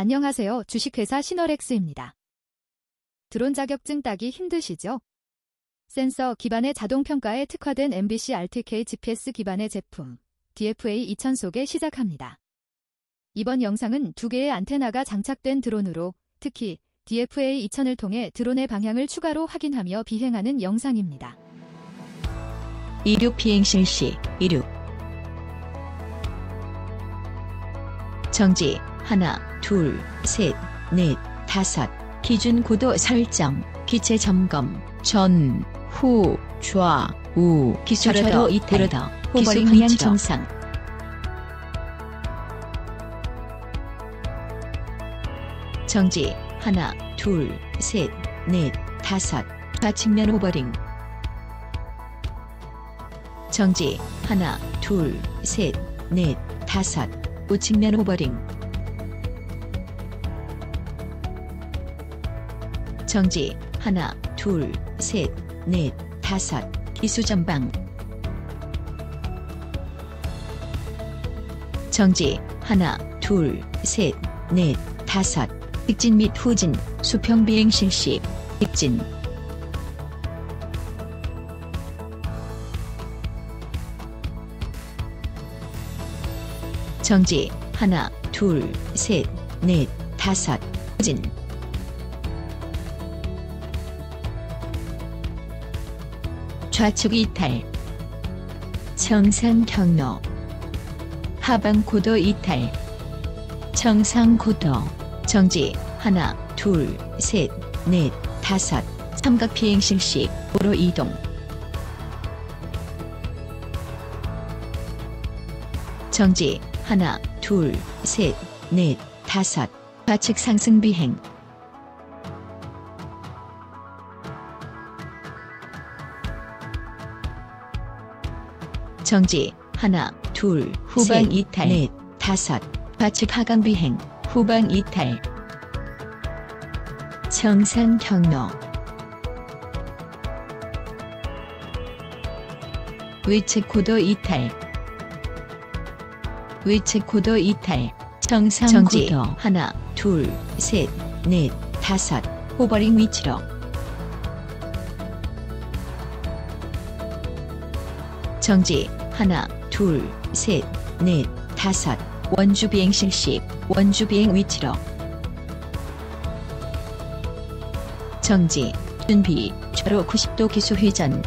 안녕하세요. 주식회사 시너렉스입니다. 드론 자격증 따기 힘드시죠? 센서 기반의 자동 평가에 특화된 MBC RTK GPS 기반의 제품 DFA 2000 소개 시작합니다. 이번 영상은 두 개의 안테나가 장착된 드론으로 특히 DFA 2000을 통해 드론의 방향을 추가로 확인하며 비행하는 영상입니다. 이륙 비행 실시 이륙 정지 하나 둘 셋 넷 다섯. 기준 고도 설정. 기체 점검. 전 후 좌 우. 기수 좌로 이탈더 기수 방향 정상. 정지. 하나 둘 셋 넷 다섯. 좌측면 오버링 정지. 하나 둘 셋 넷 다섯. 우측면 오버링 정지 하나 둘셋넷 다섯. 기수 전방. 정지 하나 둘셋넷 다섯. 직진 및 후진 수평 비행 실시 직진. 정지 하나 둘셋넷 다섯. 후진 좌측 이탈. 정상 경로. 하방 고도 이탈. 정상 고도. 정지. 하나 둘셋넷 다섯. 삼각 비행 실시 도로 이동. 정지. 하나 둘셋넷 다섯. 좌측 상승 비행 정지 하나 둘 후방 셋, 이탈 넷 다섯 좌측 하강 비행 후방 이탈. 정상 경로. 외측 고도 이탈. 외측 고도 이탈. 정상 정지. 고도. 하나 둘 셋 넷 다섯. 호버링 위치로 정지. 하나 둘셋넷 다섯. 원주 비행 실시. 원주 비행 위치로. 정지. 준비. 좌로 90도 기수 회전.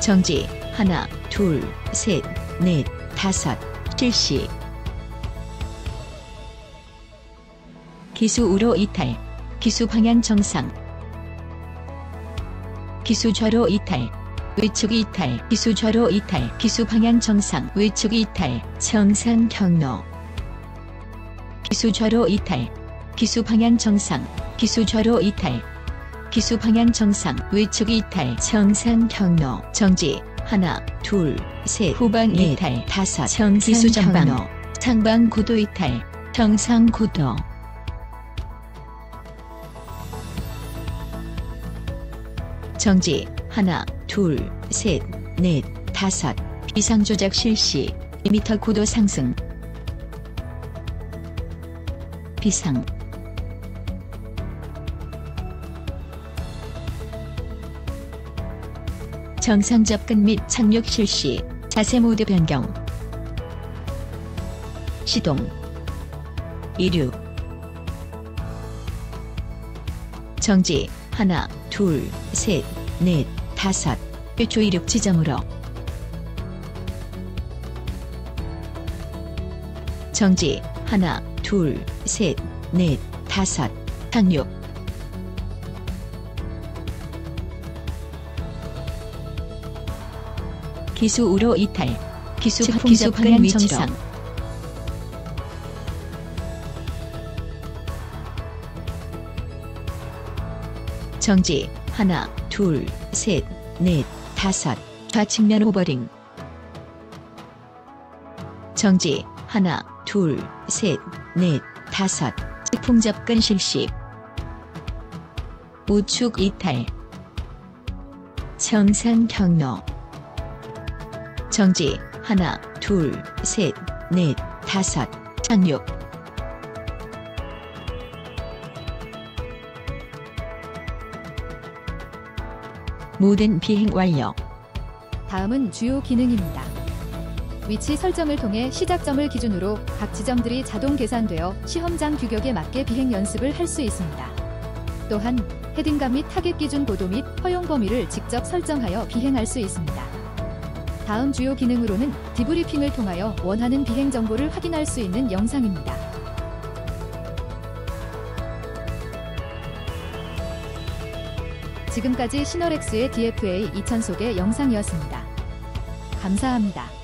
정지. 하나 둘셋넷 다섯. 실시. 기수 우로 이탈. 기수 방향 정상 기수 좌로 이탈 외측 이탈 기수 좌로 이탈 기수 방향 정상 외측 이탈 정상 경로. 기수 좌로 이탈 기수 방향 정상 기수 좌로 이탈 기수 방향 정상 외측 이탈 정상 경로. 정지 하나 둘 셋 후방 넷, 이탈 다섯 기수 전방. 상방 고도 이탈 정상 고도 정지. 하나 둘 셋 넷 다섯. 비상 조작 실시. 2m 고도 상승. 비상. 정상 접근 및 착륙 실시. 자세 모드 변경. 시동. 이륙. 정지. 하나 둘 셋 넷 다섯. 최초 이륙 지점으로. 정지. 하나 둘 셋 넷 다섯. 착륙 기수 우로 이탈. 기수 측풍 기수 접근 방향 위치로. 정지. 하나 둘 셋 넷 다섯. 좌측면 hovering. 정지. 하나 둘 셋 넷 다섯. 측풍 접근 실시. 우측 이탈. 정상 경로. 정지. 하나 둘 셋 넷 다섯. 착륙 모든 비행 완료. 다음은 주요 기능입니다. 위치 설정을 통해 시작점을 기준으로 각 지점들이 자동 계산되어 시험장 규격에 맞게 비행 연습을 할 수 있습니다. 또한 heading각 및 타겟 기준 고도 및 허용 범위를 직접 설정하여 비행할 수 있습니다. 다음 주요 기능으로는 debriefing을 통하여 원하는 비행 정보를 확인할 수 있는 영상입니다. 지금까지 시너렉스의 DFA 2000 소개 영상이었습니다. 감사합니다.